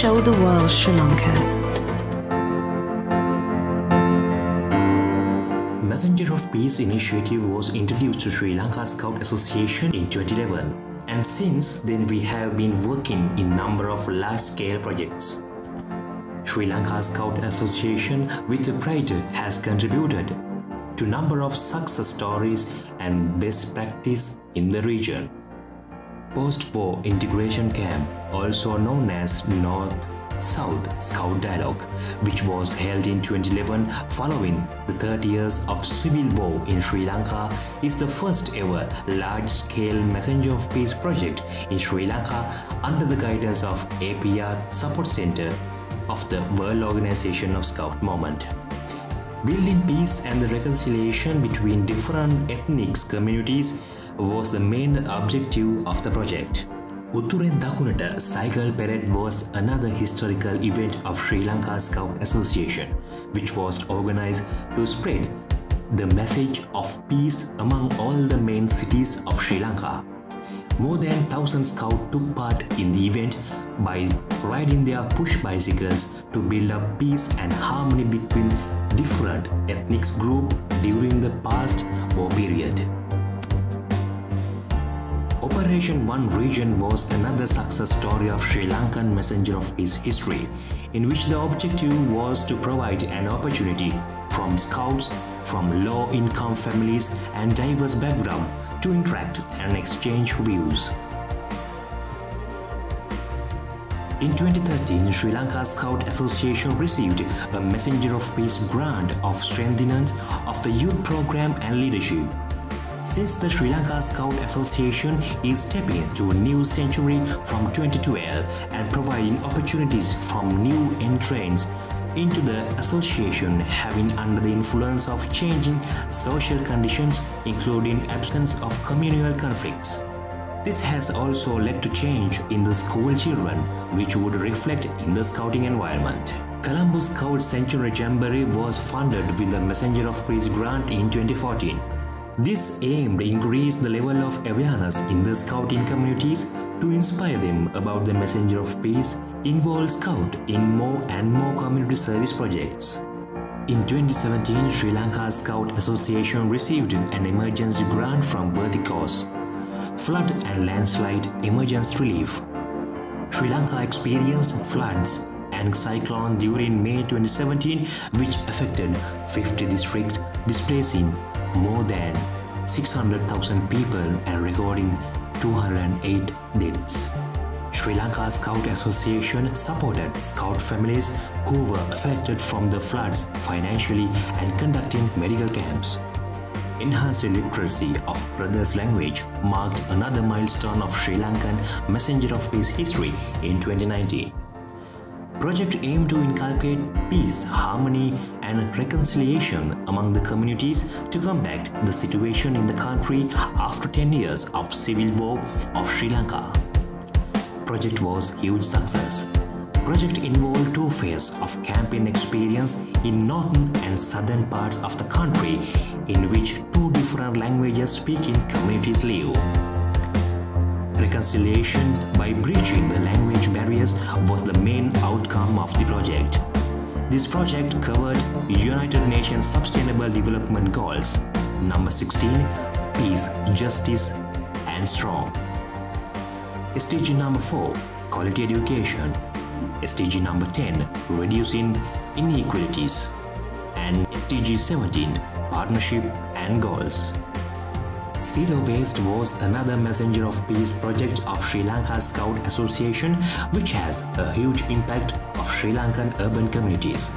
show the world Sri Lanka. Messenger of Peace initiative was introduced to Sri Lanka Scout Association in 2011 and since then we have been working in number of large-scale projects. Sri Lanka Scout Association with pride has contributed to number of success stories and best practice in the region. Post-war integration camp, also known as North South Scout Dialogue, which was held in 2011 following the 30 years of civil war in Sri Lanka, is the first ever large-scale Messenger of Peace project in Sri Lanka under the guidance of APR Support Center of the World Organization of Scout Movement. Building peace and the reconciliation between different ethnic communities was the main objective of the project. Uturen Dakunata Cycle Parade was another historical event of Sri Lanka Scout Association, which was organized to spread the message of peace among all the main cities of Sri Lanka. More than 1000 scouts took part in the event by riding their push bicycles to build up peace and harmony between different ethnic groups during the past war period. Operation One Region was another success story of Sri Lankan Messenger of Peace history, in which the objective was to provide an opportunity from scouts from low-income families and diverse background to interact and exchange views. In 2013, Sri Lanka Scout Association received a Messenger of Peace grant of strengthening of the youth program and leadership. Since the Sri Lanka Scout Association is stepping into a new century from 2012 and providing opportunities from new entrants into the association having under the influence of changing social conditions including absence of communal conflicts. This has also led to change in the school children, which would reflect in the scouting environment. Colombo Scout Century Jamboree was funded with the Messenger of Peace grant in 2014. This aimed to increase the level of awareness in the scouting communities to inspire them about the Messenger of Peace, involve Scout in more and more community service projects. In 2017, Sri Lanka Scout Association received an emergency grant from Cause flood and landslide emergency relief. Sri Lanka experienced floods and cyclone during May 2017 which affected 50 districts displacing more than 600,000 people and recording 208 deaths. Sri Lanka Scout Association supported scout families who were affected from the floods financially and conducting medical camps enhanced literacy of brothers language marked another milestone of Sri Lankan Messenger of Peace history in 2019. Project aimed to inculcate peace, harmony and reconciliation among the communities to combat the situation in the country after 10 years of civil war of Sri Lanka. Project was huge success. Project involved two phases of campaign experience in northern and southern parts of the country in which two different languages speaking communities live. Reconciliation by breaching the language barriers was the main outcome of the project. This project covered United Nations Sustainable Development Goals number 16 Peace, Justice and Strong. SDG number 4 Quality Education. SDG number 10 Reducing Inequalities. And SDG 17 Partnership and Goals. Zero Waste was another Messenger of Peace project of Sri Lanka Scout Association which has a huge impact of Sri Lankan urban communities.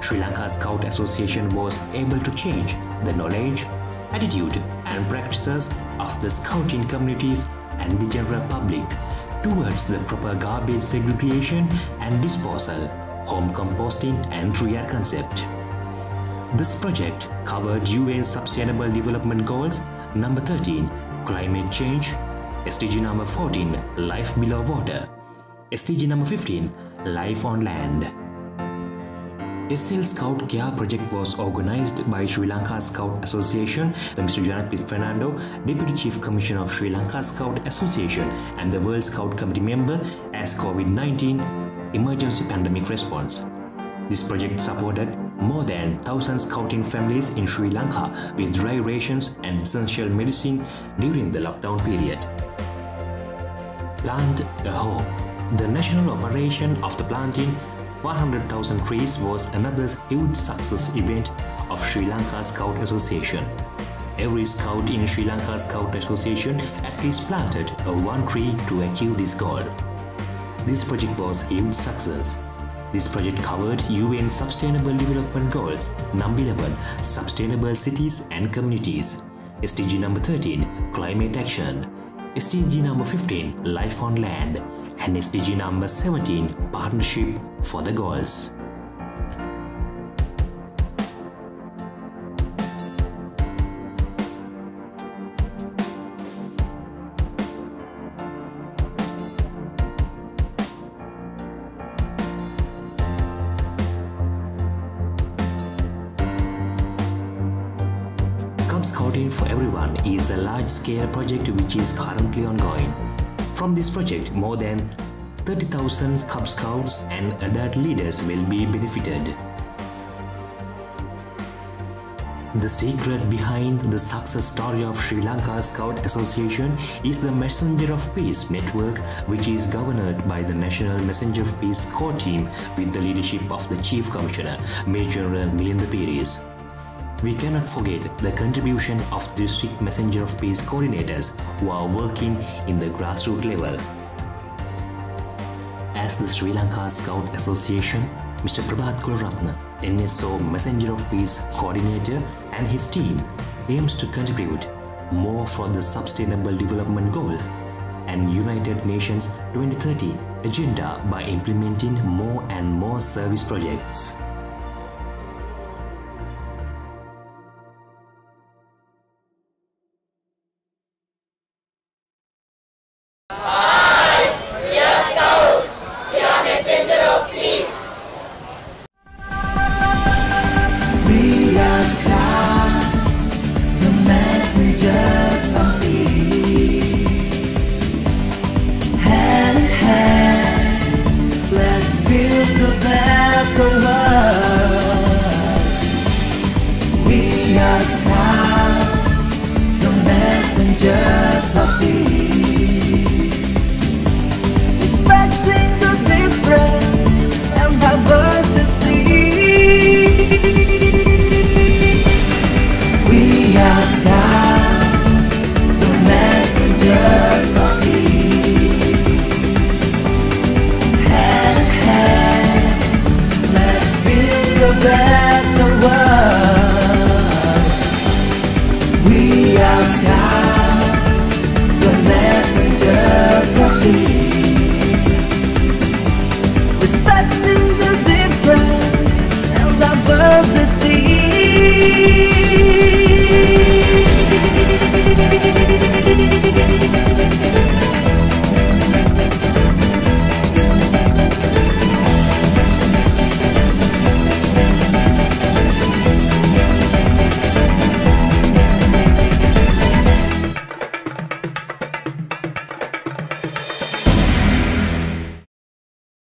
Sri Lanka Scout Association was able to change the knowledge, attitude and practices of the scouting communities and the general public towards the proper garbage segregation and disposal, home composting and triad concept. This project covered UN Sustainable Development Goals number 13, climate change, SDG number 14, life below water, SDG number 15, life on land. SL Scout Care project was organized by Sri Lanka Scout Association, Mr. Janaprith Fernando, Deputy Chief Commissioner of Sri Lanka Scout Association and the World Scout Committee member as COVID-19 emergency pandemic response. This project supported more than 1,000 scouting families in Sri Lanka with dry rations and essential medicine during the lockdown period. Plant the Hope The national operation of the planting 100,000 trees was another huge success event of Sri Lanka Scout Association. Every scout in Sri Lanka Scout Association at least planted a one tree to achieve this goal. This project was a huge success. This project covered UN Sustainable Development Goals, number 11, Sustainable Cities and Communities, SDG number 13, Climate Action, SDG number 15, Life on Land, and SDG number 17, Partnership for the Goals. For Everyone is a large-scale project which is currently ongoing. From this project, more than 30,000 Cub Scouts and adult leaders will be benefited. The secret behind the success story of Sri Lanka Scout Association is the Messenger of Peace network which is governed by the National Messenger of Peace core team with the leadership of the Chief Commissioner, Major General Milinda Peiris. We cannot forget the contribution of District Messenger of Peace coordinators who are working in the grassroots level. As the Sri Lanka Scout Association, Mr. Prabhat Kularatna, NSO Messenger of Peace coordinator and his team aims to contribute more for the Sustainable Development Goals and United Nations 2030 agenda by implementing more and more service projects. Are scouts.